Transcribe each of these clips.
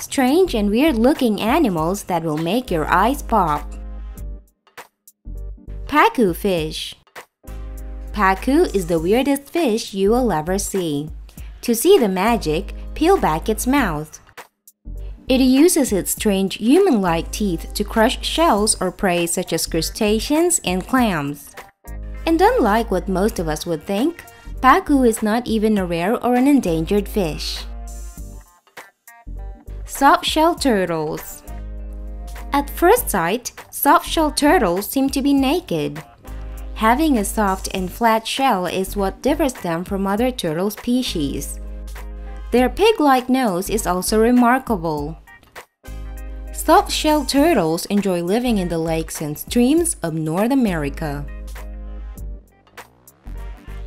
Strange and weird looking animals that will make your eyes pop. Pacu fish. Pacu is the weirdest fish you will ever see. To see the magic, peel back its mouth. It uses its strange human-like teeth to crush shells or prey such as crustaceans and clams. And unlike what most of us would think, Pacu is not even a rare or an endangered fish. Soft-shell turtles At first sight, soft-shell turtles seem to be naked. Having a soft and flat shell is what differs them from other turtle species. Their pig-like nose is also remarkable. Soft-shell turtles enjoy living in the lakes and streams of North America.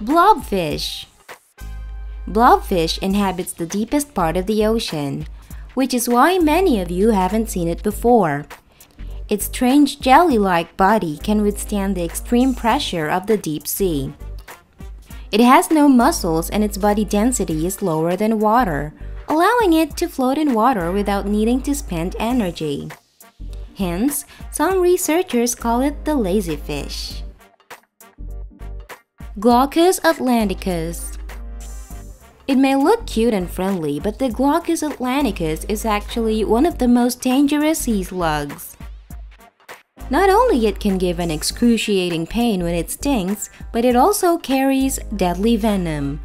Blobfish Blobfish inhabits the deepest part of the ocean, which is why many of you haven't seen it before. Its strange jelly-like body can withstand the extreme pressure of the deep sea. It has no muscles and its body density is lower than water, allowing it to float in water without needing to spend energy. Hence, some researchers call it the lazy fish. Glaucus atlanticus It may look cute and friendly, but the Glaucus atlanticus is actually one of the most dangerous sea slugs. Not only it can give an excruciating pain when it stings, but it also carries deadly venom.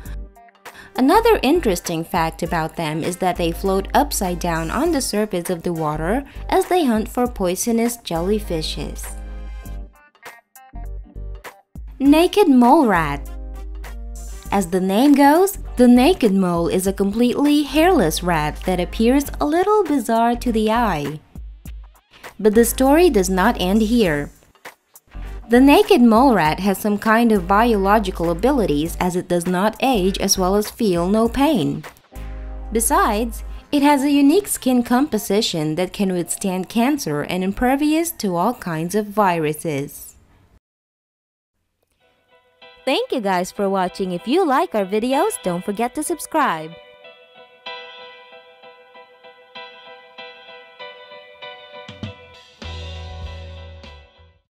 Another interesting fact about them is that they float upside down on the surface of the water as they hunt for poisonous jellyfishes. Naked Mole Rat As the name goes, the naked mole is a completely hairless rat that appears a little bizarre to the eye. But the story does not end here. The naked mole rat has some kind of biological abilities as it does not age as well as feel no pain. Besides, it has a unique skin composition that can withstand cancer and impervious to all kinds of viruses. Thank you guys for watching. If you like our videos, don't forget to subscribe.